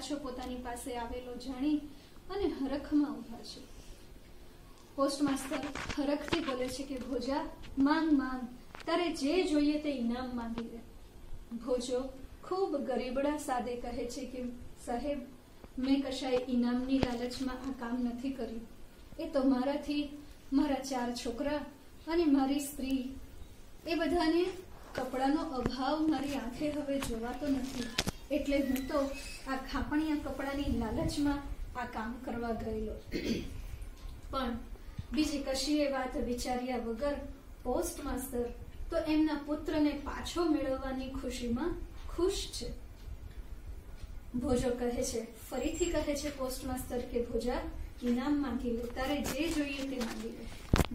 છો પોતાની પાસે આવેલો જાણી અને હરખમાં ઊભા છે. પોસ્ટ માસ્ટર હરખથી બોલે છે કે, ભોજા, માંગ માંગ, તારે જે જોઈએ તે ઇનામ માંગી લે. ભોજો ખૂબ ગરીબડા સાદે કહે છે કે, સાહેબ, મેં કશાય ઇનામની લાલચમાં આ કામ નથી કર્યું. એ તો મારાથી, મારા ચાર છોકરા અને મારી સ્ત્રી, એ બધાને કપડાનો અભાવ મારી આંખે હવે જોવાતો નથી. એટલે હું તો આ ખાપણિયા કપડાની લાલચમાં આ કામ કરવા ગયેલો. પણ બીજી કશી એ વાત વિચાર્યા વગર પોસ્ટ માસ્ટર તો એમના પુત્રને પાછો મેળવવાની ખુશીમાં ખુશ છે. ભોજો કહે છે, ફરીથી કહે છે પોસ્ટ માસ્ટર કે, ભોજા ઇનામ માંગી લે, તારે જે જોઈએ તે માંગી લે.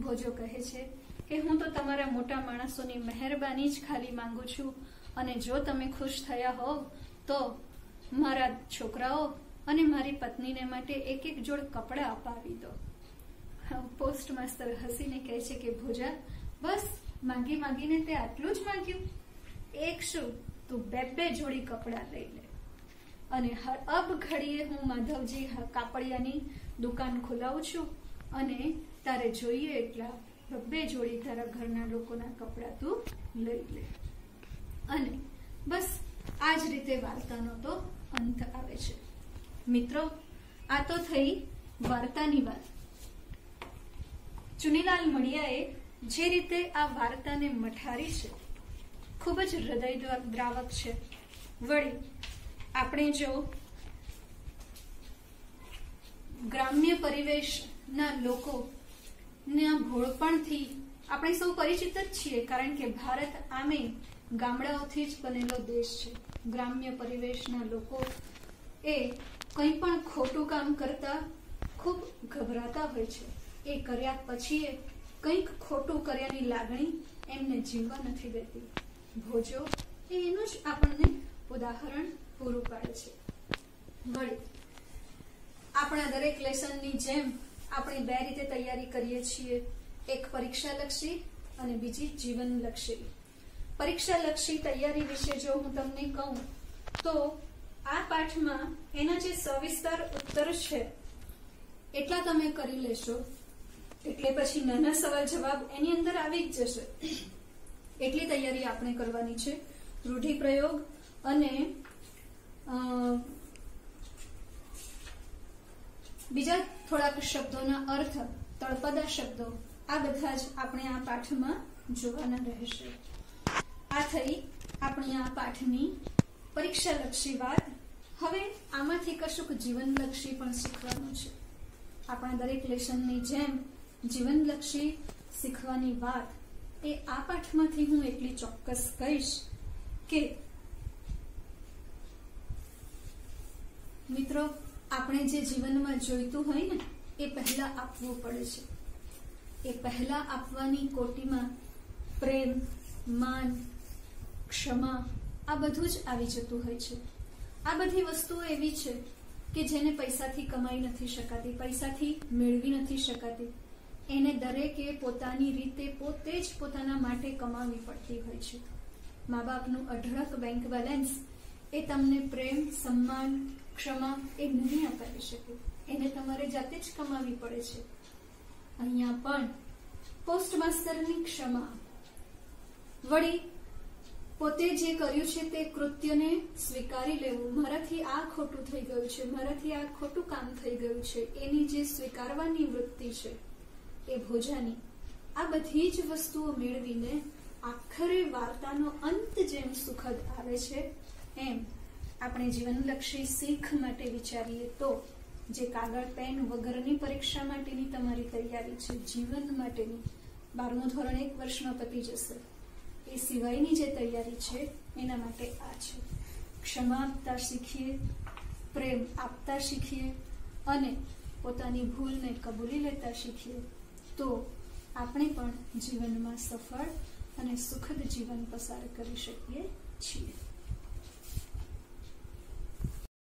ભોજો કહે છે કે, હું તો તમારા મોટા માણસોની મહેરબાની જ ખાલી માંગુ છું અને જો તમે ખુશ થયા હોવ તો મારા છોકરાઓ અને મારી પત્નીને માટે એક એક જોડ કપડાં અપાવી દો. પોસ્ટ માસ્તર હસીને કહે છે કે, ભોજા, બસ, માંગી માંગીને તે આટલું જ માંગ્યું. એક શું? તું બે બે જોડી કપડાં લઈ લે. અને અબ ઘડીએ હું માધવજી કાપડિયાની દુકાન ખોલાવું છું અને તારે જોઈએ એટલા બબ્બે જોડી તારા ઘરના લોકોના કપડાં તું લઈ લે. અને બસ આ જ રીતે વાર્તાનો તો અંત આવે છે. મિત્રો, આ તો થઈ વાર્તાની વાત. ચુનીલાલ મડિયાએ જે રીતે આ વાર્તાને મઠારી છે, ખૂબ જ હૃદય દ્રાવક છે. વળી, આપણે જો ગ્રામ્ય પરિવેશના લોકો ના ભોળપણથી આપણે સૌ પરિચિત જ છીએ, કારણ કે ભારત આમે ગામડાઓથી જ બનેલો દેશ છે. ગ્રામ્ય પરિવેશના લોકો એ કંઈ પણ ખોટું કામ કરતા ખૂબ ગભરાતા હોય છે. એ કર્યા પછી એ કંઈક ખોટું કર્યાની લાગણી એમને જીવવા નથી દેતી. ભોજો એ એનું જ આપણને ઉદાહરણ પૂરું પાડે છે. વળી, આપણા દરેક લેસનની જેમ આપણે બે રીતે તૈયારી કરીએ છીએ. એક પરીક્ષાલક્ષી અને બીજી જીવનલક્ષી. પરીક્ષાલક્ષી તૈયારી વિશે જો હું તમને કહું, તો આ પાઠમાં એના જે સવિસ્તાર ઉત્તર છે, એટલા તમે કરી લેશો. એટલે પછી નાના સવાલ જવાબ એની અંદર આવી જ જશે. એટલી તૈયારી આપણે કરવાની છે. રૂઢિપ્રયોગ અને બીજા થોડાક શબ્દોના અર્થ, તળપદા શબ્દો, આ બધા જ આપણે આ પાઠમાં જોવાના રહેશે. આ થઈ આપણી આ પાઠની પરીક્ષાલક્ષી વાત. હવે આમાંથી કશુંક જીવનલક્ષી પણ શીખવાનું છે. આપણા દરેક લેશનની જેમ જીવનલક્ષી શીખવાની વાત એ આ પાઠમાંથી હું એટલી ચોક્કસ કહીશ કે મિત્રો, આપણે જે જીવનમાં જોઈતું હોય ને, એ પહેલા આપવું પડે છે. એ પહેલા આપવાની કોટીમાં પ્રેમ, માન ક્ષમા આ બધું જ આવી જતું હોય છે. આ બધી વસ્તુઓ એવી છે કે જેને પૈસાથી કમાઈ નથી શકાતી, પૈસાથી મેળવી નથી શકાતી. એને દરેકે પોતાની રીતે પોતે જ પોતાના માટે કમાવી પડતી હોય છે. મા બાપનું અઢળક બેંક બેલેન્સ એ તમને પ્રેમ, સન્માન, ક્ષમા એ નહીં અપાવી શકે. એને તમારે જાતે જ કમાવી પડે છે. અહીંયા પણ પોસ્ટ માસ્ટરની ક્ષમા. વળી પોતે જે કર્યું છે તે કૃત્યને સ્વીકારી લેવું. મારાથી આ ખોટું થઈ ગયું છે. મારાથી આ ખોટું કામ થઈ ગયું છે. એની જે સ્વીકારવાની વૃત્તિ છે, એ ભોજાની. આ બધી જ વસ્તુઓ મેળવીને આખરે વાર્તાનો અંત જેમ સુખદ આવે છે, એમ આપણે જીવનલક્ષી શીખ માટે વિચારીએ તો જે કાગળ, પેન વગરની પરીક્ષા માટેની તમારી તૈયારી છે, જીવન માટેની. બારમું ધોરણ એક વર્ષમાં પતી જશે. એ સિવાયની જે તૈયારી છે, એના માટે આ છે. ક્ષમા આપતા શીખીએ, પ્રેમ આપતા શીખીએ અને પોતાની ભૂલને કબૂલી લેતા શીખીએ, તો આપણે પણ જીવનમાં સફળ અને સુખદ જીવન પસાર કરી શકીએ છીએ.